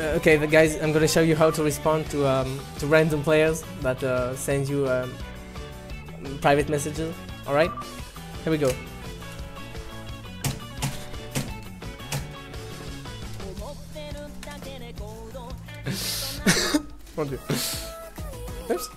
Uh, okay, the guys, I'm gonna show you how to respond to um, to random players that uh, send you um, private messages. All right, here we go. Mon dieu. Oops.